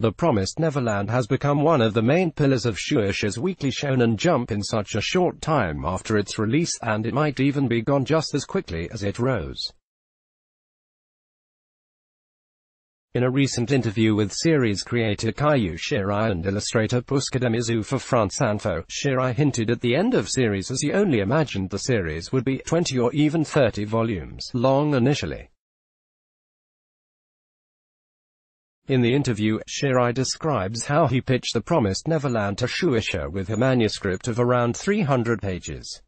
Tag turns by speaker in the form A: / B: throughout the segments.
A: The Promised Neverland has become one of the main pillars of Shueisha's weekly Shonen Jump in such a short time after its release, and it might even be gone just as quickly as it rose. In a recent interview with series creator Kaiu Shirai and illustrator Posuka Demizu for France Info, Shirai hinted at the end of series as he only imagined the series would be 20 or even 30 volumes long initially. In the interview, Shirai describes how he pitched The Promised Neverland to Shueisha with a manuscript of around 300 pages.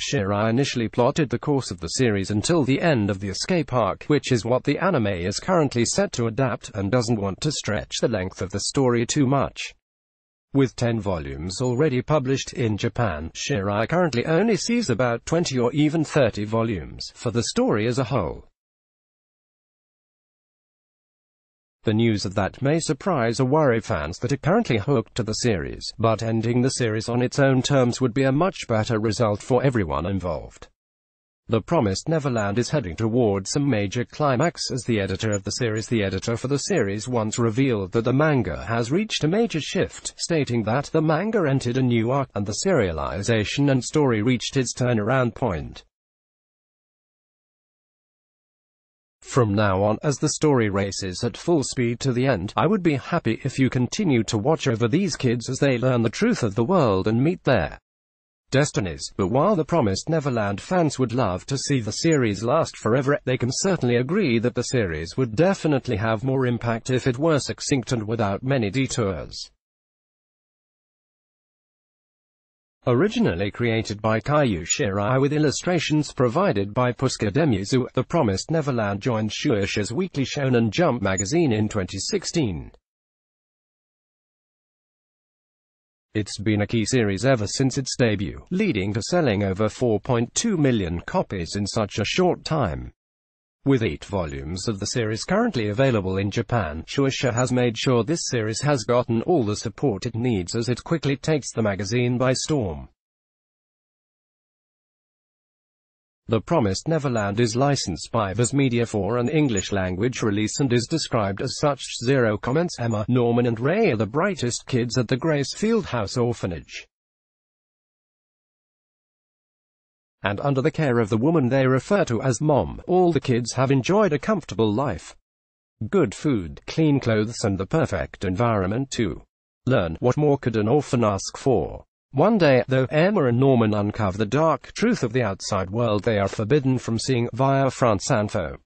A: Shirai initially plotted the course of the series until the end of the escape arc, which is what the anime is currently set to adapt, and doesn't want to stretch the length of the story too much. With 10 volumes already published in Japan, Shirai currently only sees about 20 or even 30 volumes for the story as a whole. The news of that may surprise or worry fans that are currently hooked to the series, but ending the series on its own terms would be a much better result for everyone involved. The Promised Neverland is heading towards some major climax as the editor of the series The editor for the series once revealed that the manga has reached a major shift, stating that the manga entered a new arc, and the serialization and story reached its turnaround point. From now on, as the story races at full speed to the end, I would be happy if you continue to watch over these kids as they learn the truth of the world and meet their destinies. But while the Promised Neverland fans would love to see the series last forever, they can certainly agree that the series would definitely have more impact if it were succinct and without many detours. Originally created by Kaiu Shirai with illustrations provided by Posuka Demizu, The Promised Neverland joined Shueisha's weekly Shonen Jump magazine in 2016. It's been a key series ever since its debut, leading to selling over 4.2 million copies in such a short time. With eight volumes of the series currently available in Japan, Shueisha has made sure this series has gotten all the support it needs as it quickly takes the magazine by storm. The Promised Neverland is licensed by Viz Media for an English-language release and is described as such. Zero comments Emma, Norman and Ray are the brightest kids at the Gracefield House Orphanage. And under the care of the woman they refer to as mom, all the kids have enjoyed a comfortable life. Good food, clean clothes and the perfect environment to learn. What more could an orphan ask for? One day, though, Emma and Norman uncover the dark truth of the outside world they are forbidden from seeing via France Info.